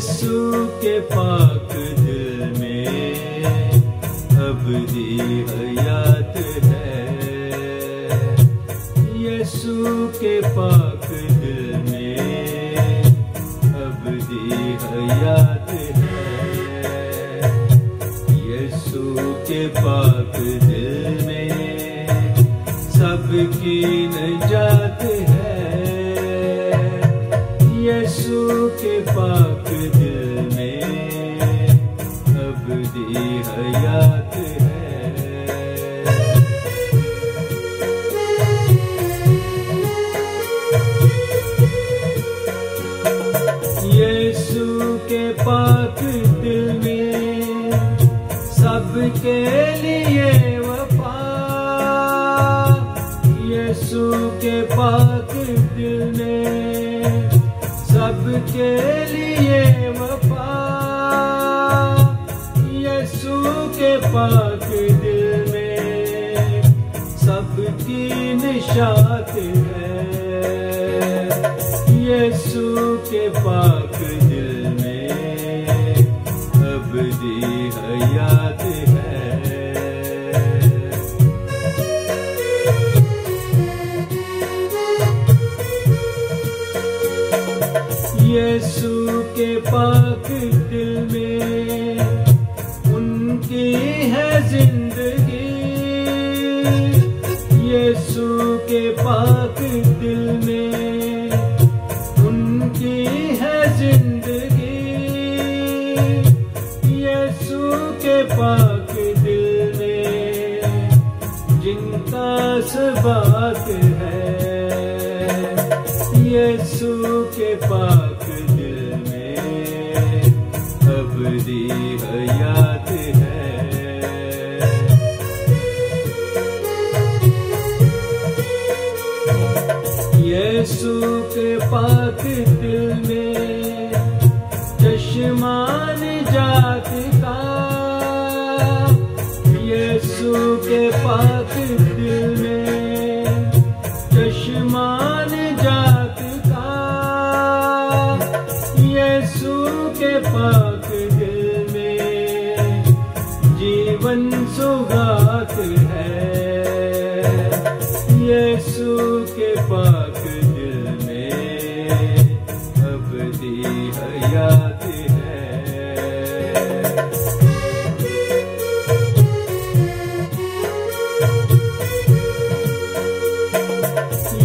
यीशु के पाक दिल में अब दी हयात है। यीशु के पाक दिल में अब दी हयात है। यीशु के पाक दिल में सबकी नजात है। यीशु के पाक के में सबके लिए के पाक दिल में सबके लिए निशात है। यीशु के पाक दिल में अब दी हयात है। यीशु के पाक दिल में उनकी है ज़िंदगी। यीशु के पाक दिल में, उनकी है ज़िंदगी। यीशु के पाक दिल में जिनका सबात है, यीशु के पाक दिल में अब दी हयात के पाक दिल में, चश्मान जात का यीशु के पाक दिल में, चश्मान जात का यीशु के पाक दिल में, जीवन सुगात है। यीशु के पाक दी है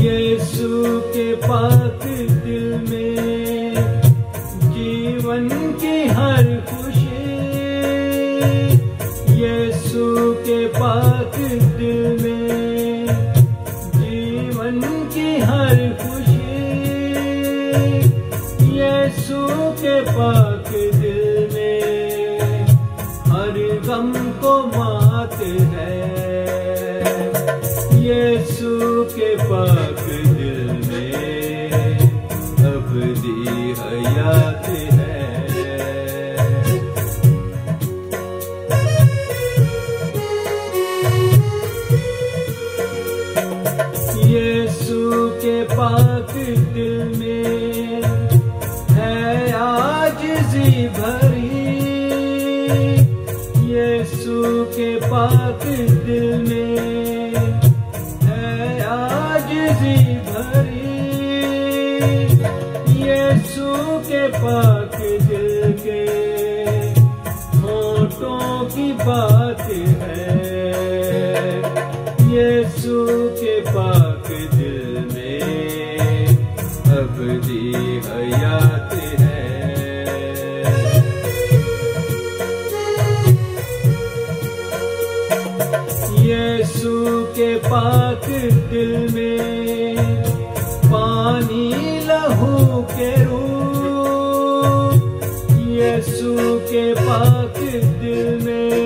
यीशु के पाक दिल में जीवन की हर खुशी। यीशु के पाक दिल में जीवन की हर खुशी। के पाक दिल में हर गम को मात है। यीशु के पाक दिल में अब दी हयात है। यीशु के पाक दिल में यीशु के पाक दिल में है आज जी भरी। यीशु के पाक दिल के होठों की बात यीशु के पाक दिल में पानी लहू के रूप यीशु के पाक दिल में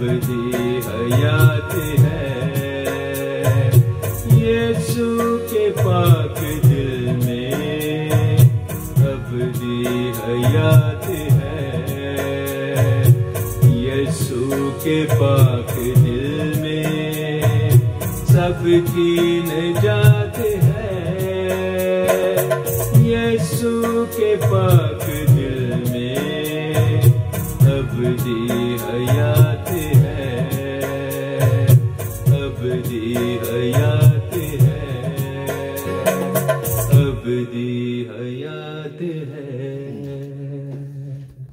अबदी हयात है। यीशु के पाक दिल में अबदी हयात है। यीशु के पाक दिल में सबकी नजात है। यीशु के पाक e